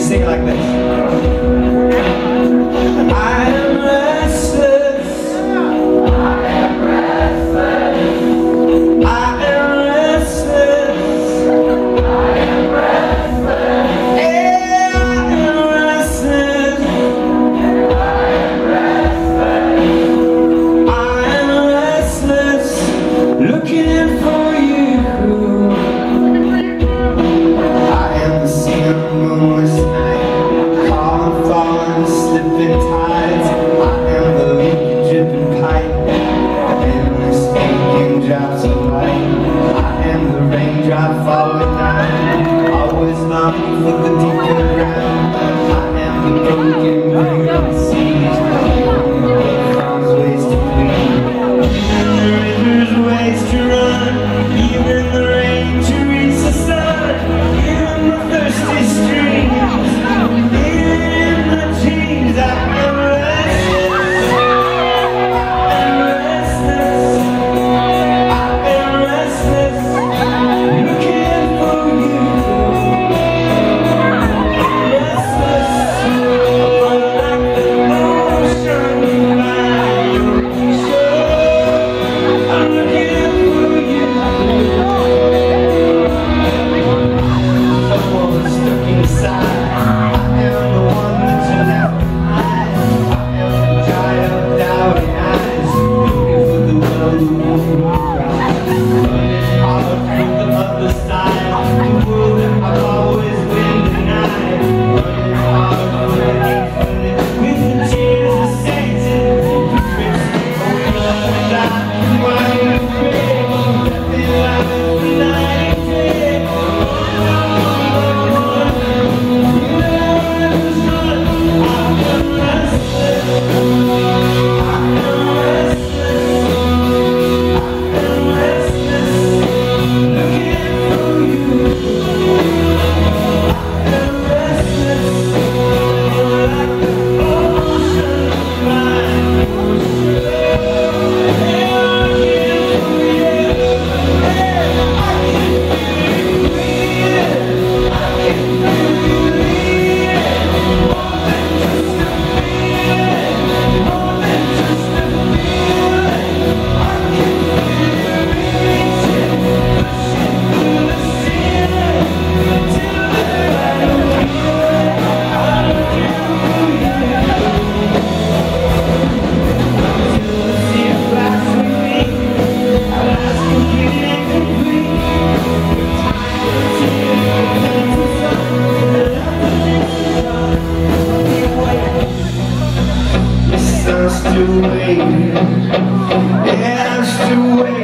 sing like this. I I fall down Always mommy for the deeper ground I am the broken to wait.